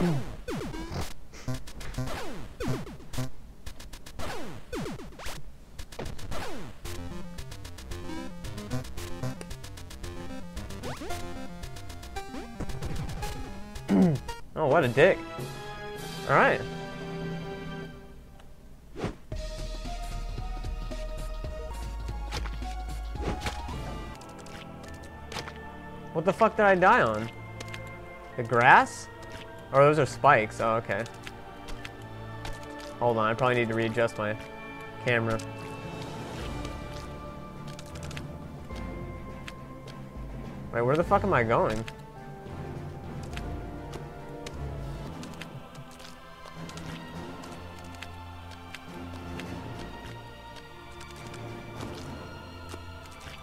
oh, what a dick. Alright. What the fuck did I die on? The grass? Or those are spikes. Oh, okay. Hold on, I probably need to readjust my camera. Wait, where the fuck am I going?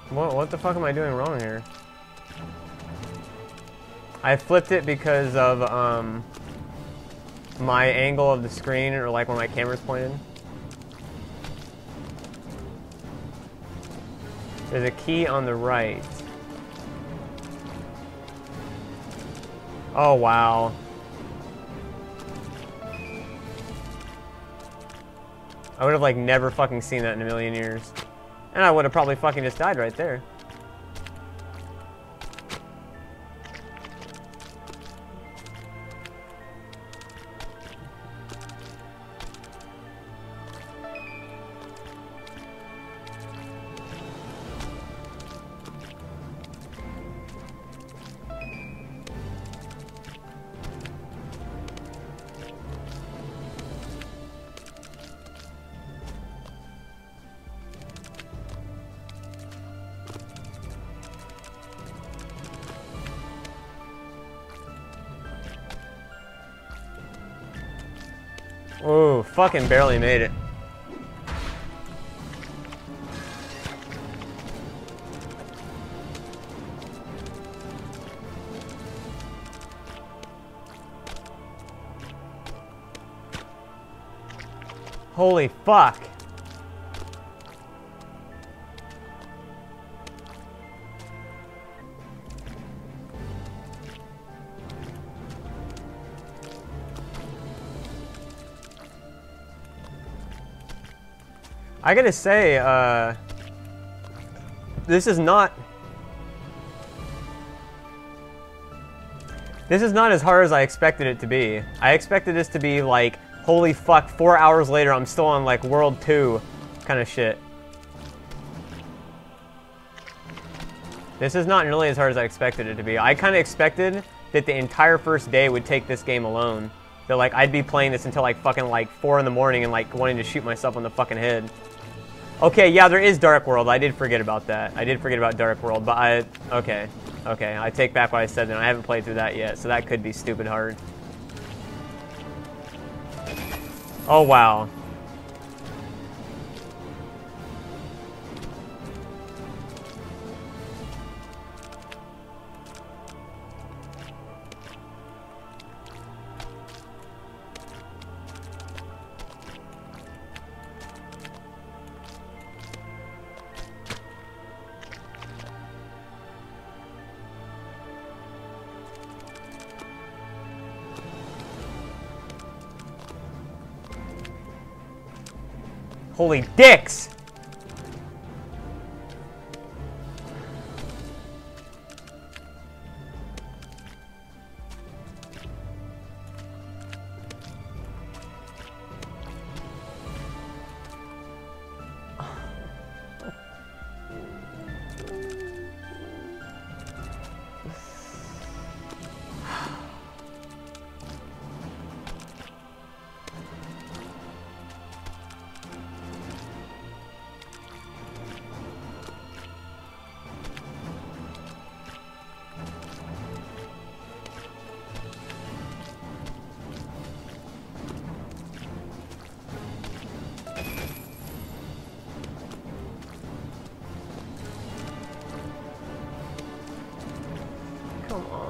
What, what the fuck am I doing wrong here? I flipped it because of um, my angle of the screen or like when my camera's pointed. There's a key on the right. Oh, wow. I would have like never fucking seen that in a million years. And I would have probably fucking just died right there. Oh, fucking barely made it. Holy fuck. I gotta say, uh, this is not. This is not as hard as I expected it to be. I expected this to be like, holy fuck, four hours later I'm still on like World 2 kind of shit. This is not nearly as hard as I expected it to be. I kind of expected that the entire first day would take this game alone. That like I'd be playing this until like fucking like 4 in the morning and like wanting to shoot myself on the fucking head. Okay, yeah, there is Dark World. I did forget about that. I did forget about Dark World, but I... Okay. Okay, I take back what I said then. I haven't played through that yet, so that could be stupid hard. Oh, wow. Holy dicks! Come on.